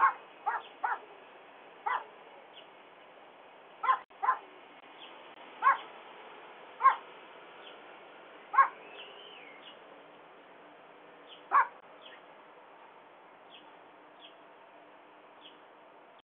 Sure.